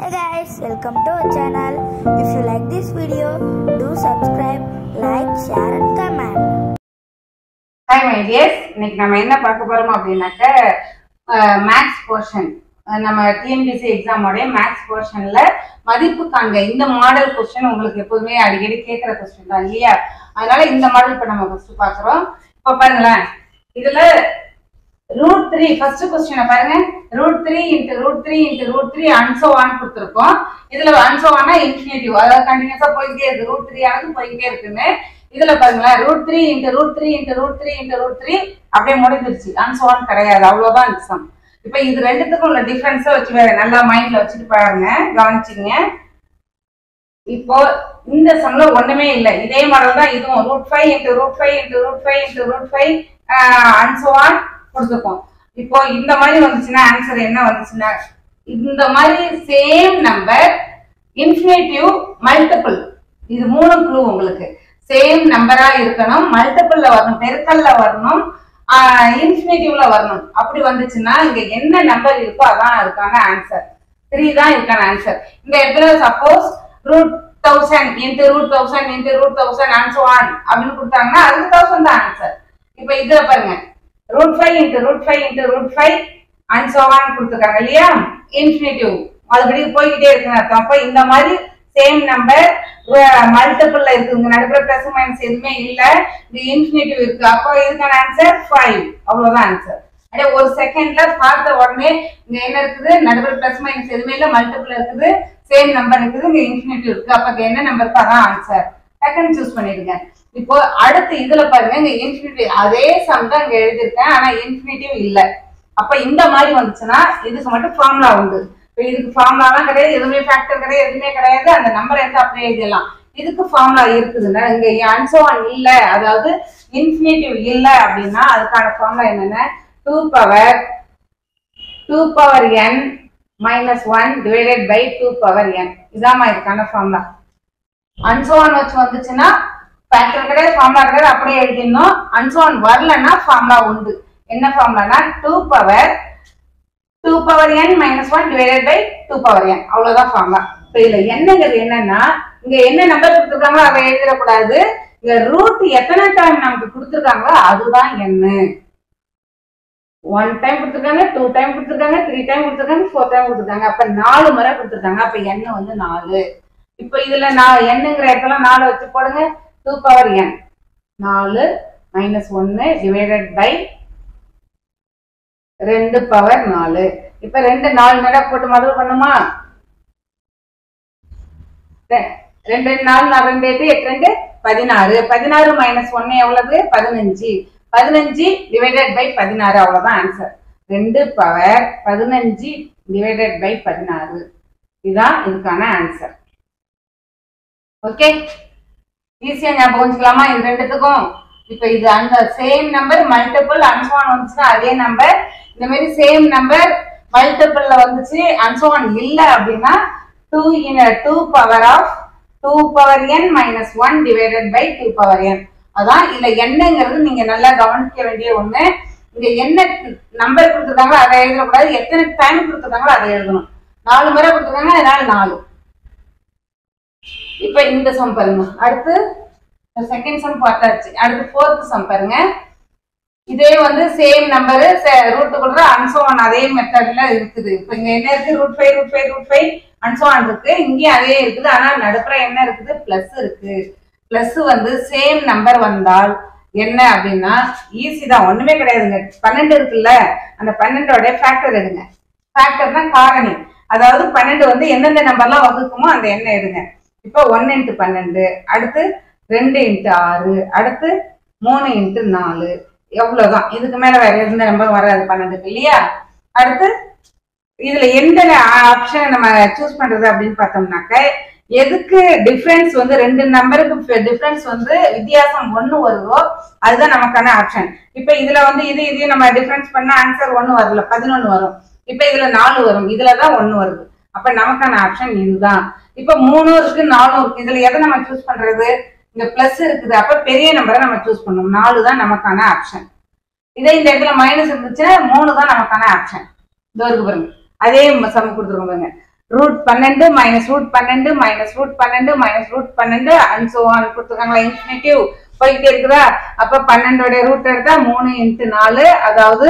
Hey guys, welcome to our channel. If you like this video, do subscribe, like, share and comment. Hi my dears, இன்னைக்கு நம்ம என்ன பார்க்க போறோம் அப்படின்னாக்க maths portion நம்ம TNPSC எக்ஸாமோடைய மேக்ஸ் போர்ஷன்ல மதிப்பு காண்க. இந்த மாடல் கொஸ்டின் உங்களுக்கு எப்போதுமே அடிக்கடி கேட்குற கொஸ்டின் தான் இல்லையா? அதனால இந்த மாடல் இப்போ நம்ம ஃபர்ஸ்ட் பார்க்குறோம். இப்போ பாருங்களேன். இதுல ரூட் த்ரீ ஃபர்ஸ்ட் கொஸ்டினை பாருங்க. Root three into root three into root three and so on கொடுத்துருக்கோம். இதுல அன்சோ ஒன்னா இன்ஃபினிட்டிவ் அதாவது கண்டினியூஸா போயிட்டே இருக்கு. ரூட் த்ரீ ஆனது போயிட்டே இருக்குன்னு. இதுல பாருங்களேன் root three into root three into root three into root three அப்படியே முடிஞ்சிருச்சு. அன்சோ ஒன் கிடையாது. அவ்வளவுதான் இந்த சம் இப்போ இது ரெண்டுத்துக்கும் உள்ள டிஃபரன்ஸை வச்சு வேற நல்லா மைண்ட்ல வச்சுட்டு பாருங்க. கவனிச்சிங்க. இப்போ இந்த சம்ல ஒண்ணுமே இல்லை. இதே மாடல் தான் இதுவும். Root five into root five into root five into root five one கொடுத்துருக்கோம். இப்போ இந்த மாதிரி வந்துச்சுன்னா ஆன்சர் என்ன வந்துச்சுன்னா இந்த மாதிரி சேம் நம்பர் இன்ஃபினிட்டிவ் மல்டிபிள் இது மூணு குழு உங்களுக்கு. சேம் நம்பரா இருக்கணும் மல்டிபிள்ல வரணும் பெருக்கல்ல வரணும் இன்ஃபினிட்டிவ்ல வரணும். அப்படி வந்துச்சுன்னா இங்க என்ன நம்பர் இருக்கோ அதான் இருக்கான ஆன்சர் த்ரீ தான் இருக்கான ஆன்சர் இந்த இடத்துல suppose root thousand into root thousand into root thousand answer one அப்படின்னு கொடுத்தாங்கன்னா அதுக்கு தௌசண்ட் தான் ஆன்சர் இப்போ இதுல பாருங்க. Root five into root five into root five answer one கொடுத்துருக்காங்க இல்லையா? இன்ஃபினிட்டிவ் அதுபடி போய்கிட்டே இருக்குங்க. அர்த்தம் அப்போ இந்த மாதிரி சேம் நம்பர் மல்டிபிள்ல இருக்குங்க நடுப்புற பிளஸ் மைனஸ் எதுவுமே இல்ல. இந்த இன்ஃபினிட்டிவ் இருக்கு. அப்போ இதுக்கான ஆன்சர் ஃபைவ் அவ்வளவுதான் ஆன்சர் அப்படியே ஒரு செகண்ட்ல பார்த்த உடனே இங்க என்ன இருக்குது? நடுப்புற பிளஸ் மைனஸ் எதுவுமே இல்ல. மல்டிபிள் இருக்குது. சேம் நம்பர் இருக்குது. இங்க இன்ஃபினிட்டிவ் இருக்கு. அப்ப என்ன நம்பர் அதான் ஆன்சர் டக்குன்னு சூஸ் பண்ணிடுங்க. இப்போ அடுத்து இதுல பாருங்க இங்க இன்ஃபினிட்டிவ் அதே சம் தான் இங்க எழுதியிருக்கேன் ஆனா இன்ஃபினிட்டிவ் இல்ல. அப்ப இந்த மாதிரி வந்துச்சுன்னா இதுக்கு மட்டும் ஃபார்முலா உண்டு. இப்போ இதுக்கு ஃபார்முலாலாம் கிடையாது எதுவுமே ஃபேக்டர் கிடையாது எதுவுமே கிடையாது அந்த நம்பர் எடுத்து அப்படியே எழுதிடலாம். இதுக்கு ஃபார்முலா இருக்குதுன்னா இங்க அன்சோன் இல்ல. அதாவது இன்ஃபினிட்டிவ் இல்ல அப்படின்னா அதுக்கான ஃபார்முலா என்னன்னா? Two power two power n minus one divided by two power n இதாம்மா இதுக்கான ஃபார்முலா அன்சோன் வச்சு வந்துச்சுன்னா ஃபேக்டர் கிடையாது ஃபார்முலா கிடையாது அப்படியே எழுதிடணும். அன்சோன் வரலன்னா ஃபார்முலா உண்டு. என்ன ஃபார்முலானா two power two power n minus one divided by two power n அவ்வளவுதான் ஃபார்முலா இப்போ இதுல என்னங்கிறது என்னன்னா இங்க என்ன நம்பர் கொடுத்துருக்காங்களோ அதை எழுதிடக்கூடாது. இங்க ரூட் எத்தனை டைம் நமக்கு கொடுத்துருக்காங்களோ அதுதான் என்ன ஒன் டைம் கொடுத்துருக்காங்க டூ டைம் கொடுத்துருக்காங்க த்ரீ டைம் கொடுத்துருக்காங்க ஃபோர் டைம் கொடுத்துருக்காங்க. அப்ப நாலு முறை கொடுத்துருக்காங்க. அப்ப எண்ணெய் வந்து நாலு. இப்போ இதுல நான் எண்ணுங்கிற இடத்துல நாலு வச்சு போடுங்க. டூ பவர் என் நாலு மைனஸ் ஒன்னு டிவைடட் பை ரெண்டு பவர் நாலு. இப்ப ரெண்டு நாலு நட போட்டு மதுரை பண்ணுமா? ரெண்டு ரெண்டு நாலு நாலு ரெண்டு எட்டு எட்டு ரெண்டு பதினாறு. பதினாறு மைனஸ் ஒன்னு எவ்வளவு? பதினஞ்சு. பதினஞ்சு டிவைடட் பை பதினாறு அவ்வளவுதான் ஆன்சர் ரெண்டு பவர் பதினஞ்சு டிவைடட் பை பதினாறு. இதுதான் இதுக்கான ஆன்சர் ஓகே ஈஸியா ஞாபகம் வச்சுக்கலாமா? இது ரெண்டுத்துக்கும். இப்ப இது அந்த சேம் நம்பர் மல்டிபிள் அன்சோன் வந்துச்சுன்னா அதே நம்பர் இந்த மாதிரி சேம் நம்பர் மல்டிபிள்ல வந்துச்சு அன்சோன் இல்ல அப்படின்னா two in two power of two power n minus one divided by two power n அதான் இதுல என்னங்கிறது நீங்க நல்லா கவனிக்க வேண்டிய ஒண்ணு. இங்க என்ன நம்பர் கொடுத்துருக்காங்களோ அதை எழுதக்கூடாது. எத்தனை டைம் கொடுத்துருக்காங்களோ அதை எழுதணும். நாலு முறை கொடுத்துருக்காங்க அதனால நாலு. இப்ப இந்த சம் பாருங்க. அடுத்து செகண்ட் சம் பார்த்தாச்சு. அடுத்து ஃபோர்த் சம் பாருங்க. இதே வந்து சேம் நம்பரு ரூட் கொடுக்குற அன்சோன் அதே மெத்தட்ல இருக்குது. இப்ப இங்க என்ன இருக்கு? Root five root five root five and so on இருக்கு. இங்கேயும் அதே இருக்குது. ஆனா நடுப்புற என்ன இருக்குது? பிளஸ் இருக்கு. பிளஸ் வந்து சேம் நம்பர் வந்தால் என்ன அப்படின்னா ஈஸி தான். ஒண்ணுமே கிடையாதுங்க. பன்னெண்டு இருக்குல்ல? அந்த பன்னெண்டோட ஃபேக்டர் எடுங்க. ஃபேக்டர்னா காரணி. அதாவது பன்னெண்டு வந்து எந்தெந்த நம்பர்லாம் வகுக்குமோ அந்த எண்ணெய் எடுங்க. இப்போ ஒன் இன்ட்டு பன்னெண்டு அடுத்து ரெண்டு இன்ட்டு ஆறு அடுத்து மூணு இன்ட்டு நாலு. எவ்வளவுதான்? இதுக்கு மேல வேற எந்த நம்பர் வராது பன்னெண்டுக்கு இல்லையா? அடுத்து இதுல எந்த ஆப்ஷன் நம்ம சூஸ் பண்றது அப்படின்னு பார்த்தோம்னாக்க எதுக்கு டிஃபரன்ஸ் வந்து ரெண்டு நம்பருக்கு டிஃபரன்ஸ் வந்து வித்தியாசம் ஒண்ணு வருதோ அதுதான் நமக்கான ஆப்ஷன் இப்ப இதுல வந்து இது இதையும் நம்ம டிஃபரன்ஸ் பண்ணா ஆன்சர் ஒண்ணு வரல பதினொன்னு வரும். இப்ப இதுல நாலு வரும் இதுலதான் ஒண்ணு வருது. அப்ப நமக்கான ஆப்ஷன் இதுதான். இப்ப மூணும் இருக்கு நாலும் இருக்கு இதுல எதை நம்ம சூஸ் பண்றது? இங்க பிளஸ் இருக்குது. அப்ப பெரிய நம்பரை நம்ம சூஸ் பண்ணணும் நாலு தான் நமக்கான ஆப்ஷன் இதே இந்த இடத்துல மைனஸ் இருந்துச்சுன்னா மூணு தான் நமக்கான ஆப்ஷன் இதோ இருக்கு பாருங்க. அதே சம் கொடுத்துருக்கோம் பாருங்க. ரூட் பன்னெண்டு மைனஸ் ரூட் பன்னெண்டு மைனஸ் ரூட் பன்னெண்டு மைனஸ் ரூட் பன்னெண்டு அண்ட் ஸோ ஆன் கொடுத்துருக்காங்களா? இன்ஃபினிட்டிவ் போயிட்டே இருக்குதா? அப்ப பன்னெண்டோட ரூட் எடுத்தா மூணு இன்ட்டு நாலு. அதாவது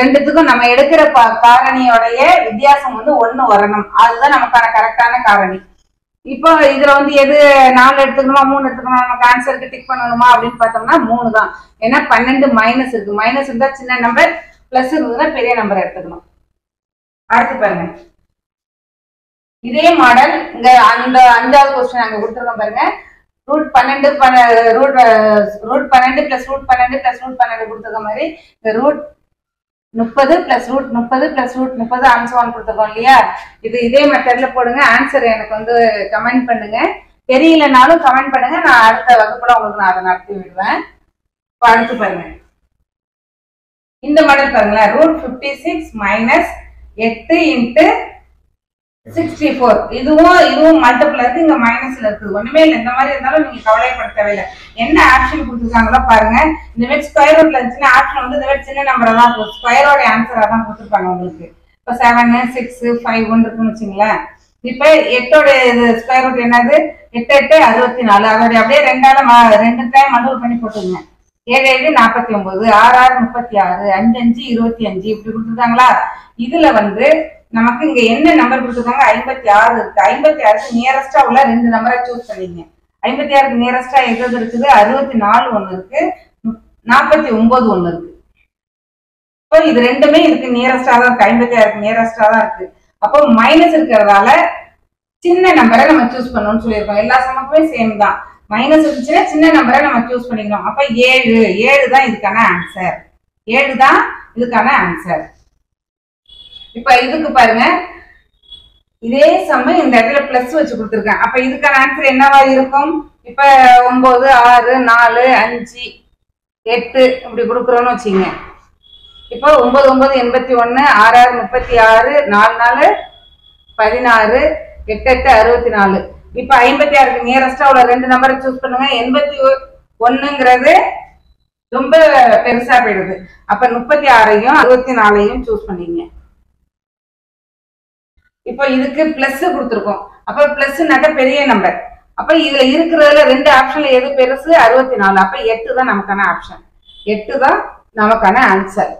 ரெண்டுத்துக்கும் நம்ம எடுக்கிற காரணியோடைய வித்தியாசம் வந்து ஒண்ணு வரணும். அதுதான் நமக்கான கரெக்டான காரணி. இப்போ இதுல வந்து எது நாலு எடுத்துக்கணுமா மூணு எடுத்துக்கணுமா நமக்கு ஆன்சருக்கு டிக் பண்ணணுமா அப்படின்னு பார்த்தோம்னா மூணு தான். ஏன்னா பன்னெண்டு மைனஸ் இருக்கு. மைனஸ் இருந்தா சின்ன நம்பர் பிளஸ் இருந்ததுன்னா பெரிய நம்பர் எடுத்துக்கணும். அடுத்து பாருங்க. இதே மாடல் இங்க அந்த அஞ்சாவது கொஸ்டின் அங்க கொடுத்துருக்கோம் பாருங்க. ரூட் பன்னெண்டு ரூட் ரூட் பன்னெண்டு பிளஸ் ரூட் பன்னெண்டு பிளஸ் ரூட் பன்னெண்டு கொடுத்துருக்க மாதிரி இந்த ரூட் முப்பது பிளஸ் ரூட் முப்பது பிளஸ் ரூட் முப்பது ஆன்சர் ஒன் கொடுத்துருக்கோம் இல்லையா? இது இதே மெத்தட்ல போடுங்க. ஆன்சர் எனக்கு வந்து கமெண்ட் பண்ணுங்க. தெரியலனாலும் கமெண்ட் பண்ணுங்க. நான் அடுத்த வகுப்புல உங்களுக்கு நான் அதை நடத்தி விடுவேன். இப்போ அடுத்து பாருங்க. இந்த மாடல் பாருங்களேன். ரூட் ஃபிஃப்டி சிக்ஸ் மைனஸ் எட்டு இன்ட்டு சிக்ஸ்டி ஃபோர் இதுவும் இதுவும் மல்டிபிள் இருக்கு இங்க மைனஸ்ல இருக்குது. ஒண்ணுமே இல்லை. இந்த மாதிரி இருந்தாலும் நீங்க கவலைப்பட தேவையில்லை என்ன ஆப்ஷன் கொடுத்துருக்காங்களோ பாருங்க. இந்த மாதிரி ஸ்கொயர் ரூட்ல இருந்துச்சுன்னா ஆப்ஷன் வந்து இந்த மாதிரி சின்ன நம்பரா தான் இருக்கும். ஸ்கொயரோட ஆன்சரா தான் கொடுத்துருப்பாங்க உங்களுக்கு. இப்போ செவனு சிக்ஸ் ஃபைவ் ஒன் இருக்குன்னு வச்சுங்களேன். இப்போ எட்டோட இது ஸ்கொயர் ரூட் என்னது? எட்டு எட்டு அறுபத்தி நாலு. அதோடைய அப்படியே ரெண்டால ரெண்டு டைம் மல்டிபிள் பண்ணி போட்டுங்க ஏழு ஏழு நாற்பத்தி ஒன்பது. ஆறு ஆறு முப்பத்தி ஆறு. அஞ்சு அஞ்சு இருபத்தி அஞ்சு. இப்படி கொடுத்துருக்காங்களா? இதுல வந்து நமக்கு இங்க என்ன நம்பர் கொடுத்துருக்காங்க? ஐம்பத்தி ஆறு இருக்கு. ஐம்பத்தி ஆறுக்கு நியரஸ்டா உள்ள ரெண்டு நம்பரை சூஸ் பண்ணிங்க ஐம்பத்தி ஆறுக்கு நியரஸ்டா எது இருக்குது? அறுபத்தி நாலு ஒன்று இருக்கு. நாற்பத்தி ஒன்பது ஒன்று இருக்கு. இப்போ இது ரெண்டுமே இதுக்கு நியரஸ்டா தான் இருக்கு. ஐம்பத்தி ஆறுக்கு நியரஸ்டா தான் இருக்கு. அப்போ மைனஸ் இருக்கிறதால சின்ன நம்பரை நம்ம சூஸ் பண்ணணும்னு சொல்லியிருக்கோம். எல்லா சமக்குமே சேம் தான். மைனஸ் இருந்துச்சுன்னா சின்ன நம்பரை நம்ம சூஸ் பண்ணிக்கணும். அப்ப ஏழு. ஏழு தான் இதுக்கான ஆன்சர் ஏழு தான் இதுக்கான ஆன்சர் இப்ப இதுக்கு பாருங்க. இதே சம இந்த இடத்துல பிளஸ் வச்சு கொடுத்துருக்கேன். அப்ப இதுக்கான ஆன்சர் என்னவா இருக்கும்? இப்ப ஒன்பது ஆறு நாலு அஞ்சு எட்டு இப்படி கொடுக்குறோம்னு வச்சுங்க இப்போ ஒன்பது ஒன்பது எண்பத்தி ஒன்று ஆறு ஆறு முப்பத்தி ஆறு நாலு நாலு பதினாறு எட்டு எட்டு அறுபத்தி நாலு. இப்ப ஐம்பத்தி ஆறுக்கு நியரஸ்டா உள்ள ரெண்டு நம்பரை சூஸ் பண்ணுங்க. எண்பத்தி ஒண்ணுங்கிறது ரொம்ப பெருசா போயிடுது. அப்ப முப்பத்தி ஆறையும் அறுபத்தி நாலையும் சூஸ் பண்ணீங்க இப்போ இதுக்கு பிளஸ் கொடுத்துருக்கோம். அப்ப பிளஸ்னாக்க பெரிய நம்பர் அப்ப இதுல இருக்கிறதுல ரெண்டு ஆப்ஷன்ல எது பெருசு? அறுபத்தி நாலு அப்ப எட்டு தான் நமக்கான ஆப்ஷன் எட்டு தான் நமக்கான ஆன்சர்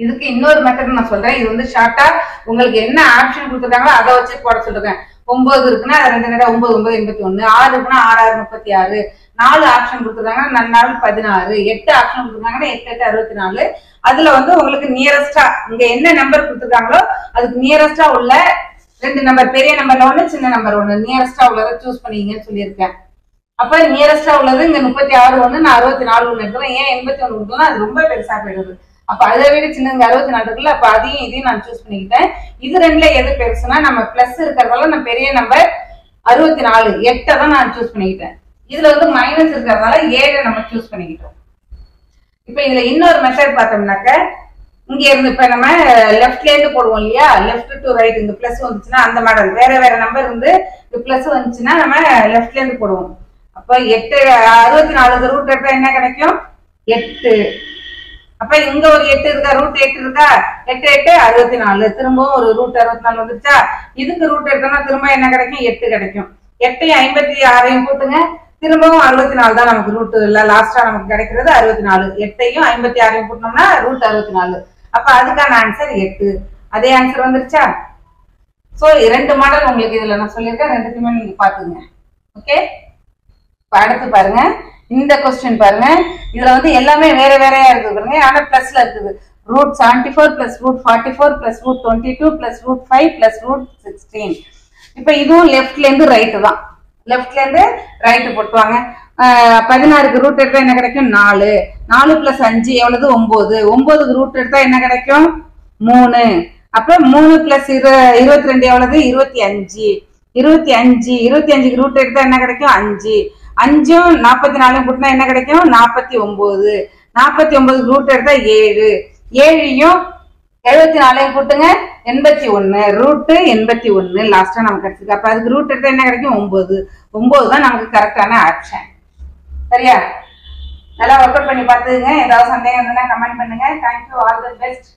இதுக்கு இன்னொரு மெத்தட் நான் சொல்றேன். இது வந்து ஷார்ட்டா உங்களுக்கு என்ன ஆப்ஷன் கொடுத்துருக்காங்களோ அதை வச்சு போட சொல்றேன். ஒன்பது இருக்குன்னா ரெண்டு நேரம் ஒன்பது ஒன்பது எண்பத்தி ஒன்னு ஆறு இருக்குன்னா ஆறு ஆறு முப்பத்தி ஆறு. நாலு ஆப்ஷன் கொடுத்துருக்காங்கன்னா நாலு நாலு பதினாறு. எட்டு ஆப்ஷன் கொடுத்துருக்காங்கன்னா எட்டு எட்டு அறுபத்தி நாலு அதுல வந்து உங்களுக்கு நியரஸ்டா இங்க என்ன நம்பர் கொடுத்துருக்காங்களோ அதுக்கு நியரஸ்டா உள்ள ரெண்டு நம்பர் பெரிய நம்பர்ல ஒண்ணு சின்ன நம்பர் ஒண்ணு. நியரஸ்டா உள்ளதை சூஸ் பண்ணிங்கன்னு சொல்லியிருக்கேன். அப்ப நியரஸ்டா உள்ளது இங்க முப்பத்தி ஆறு ஒண்ணு நான் அறுபத்தி நாலு ஒண்ணு எடுக்கிறேன் ஏன் எண்பத்தி ஒண்ணு கொடுத்தோம்னா அது ரொம்ப பெருசா போயிடுது. அப்ப அதை விட சின்னங்க அறுபத்தி நாலு இருக்குல்ல அப்ப அதையும் இதையும் நான் சூஸ் பண்ணிக்கிட்டேன். இது ரெண்டுல எது பெருசுன்னா நம்ம பிளஸ் இருக்கிறதால நான் பெரிய நம்பர் அறுபத்தி நாலு எட்டை தான் நான் சூஸ் பண்ணிக்கிட்டேன். இதுல வந்து மைனஸ் இருக்கிறதால ஏழை நம்ம சூஸ் பண்ணிக்கிட்டோம். இப்ப இதுல இன்னொரு மெத்தட் பார்த்தோம்னாக்க இங்க இருந்து இப்ப நம்ம லெஃப்ட்ல இருந்து போடுவோம் இல்லையா? லெஃப்ட் டு ரைட் இந்த பிளஸ் வந்துச்சுன்னா அந்த மாடல் வேற வேற நம்பர் இருந்து இந்த பிளஸ் வந்துச்சுன்னா நம்ம லெஃப்ட்ல இருந்து போடுவோம். அப்ப எட்டு அறுபத்தி நாலு ரூட் எடுத்தா என்ன கிடைக்கும்? எட்டு. அப்ப இங்க ஒரு எட்டு இருக்கா? ரூட் எட்டு இருக்கா? எட்டு எட்டு அறுபத்தி நாலு. திரும்பவும் ஒரு ரூட் அறுபத்தி நாலு வந்துச்சா இதுக்கு ரூட் எடுத்தோம்னா திரும்ப என்ன கிடைக்கும்? எட்டு கிடைக்கும். எட்டையும் ஐம்பத்தி ஆறையும் கூட்டுங்க திரும்பவும் அறுபத்தி நாலு தான் நமக்கு ரூட் இல்ல லாஸ்டா நமக்கு கிடைக்கிறது அறுபத்தி நாலு எட்டையும் ஐம்பத்தி ஆறையும் கூட்டினோம்னா ரூட் அறுபத்தி நாலு அப்ப அதுக்கான ஆன்சர் எட்டு. அதே ஆன்சர் வந்துருச்சா? சோ ரெண்டு மாடல் உங்களுக்கு இதுல நான் சொல்லியிருக்கேன். ரெண்டுக்குமே நீங்க பாத்துங்க ஓகே அடுத்து பாருங்க. இந்த கொஸ்டின் பாருங்க. இதுல வந்து எல்லாமே வேற வேறையா இருக்குது பாருங்க. ஆனா பிளஸ்ல இருக்குது. Root seventy four plus root forty four plus root twenty two plus root five plus root sixteen இப்ப இதுவும் லெஃப்ட்லேருந்து ரைட்டு தான். லெஃப்ட்ல இருந்து ரைட்டு போட்டுவாங்க பதினாறுக்கு ரூட் எடுத்தா என்ன கிடைக்கும்? நாலு. நாலு பிளஸ் அஞ்சு எவ்வளவு? ஒன்பது. ஒன்பதுக்கு ரூட் எடுத்தா என்ன கிடைக்கும்? மூணு. அப்ப மூணு பிளஸ் இரு இருபத்தி ரெண்டு எவ்வளவு? இருபத்தி அஞ்சு. இருபத்தி அஞ்சு. இருபத்தி அஞ்சுக்கு ரூட் எடுத்தா என்ன கிடைக்கும்? அஞ்சு. அஞ்சும் நாற்பத்தி நாலும் கூட்டினா என்ன கிடைக்கும்? நாற்பத்தி ஒன்பது. நாற்பத்தி ஒன்பதுக்கு ரூட் எடுத்தா ஏழு. ஏழையும் எழுபத்தி நாலையும் கூட்டுங்க. எண்பத்தி ஒன்று ரூட்டு எண்பத்தி ஒன்று லாஸ்டா நமக்கு கிடைச்சிருக்கு. அப்போ அதுக்கு ரூட் எடுத்தால் என்ன கிடைக்கும்? ஒன்பது. ஒன்பது தான் நமக்கு கரெக்டான ஆப்ஷன் சரியா? நல்லா ஒர்க் அவுட் பண்ணி பார்த்துங்க ஏதாவது சந்தேகம் இருந்ததுன்னா கமெண்ட் பண்ணுங்க. Thank you all the best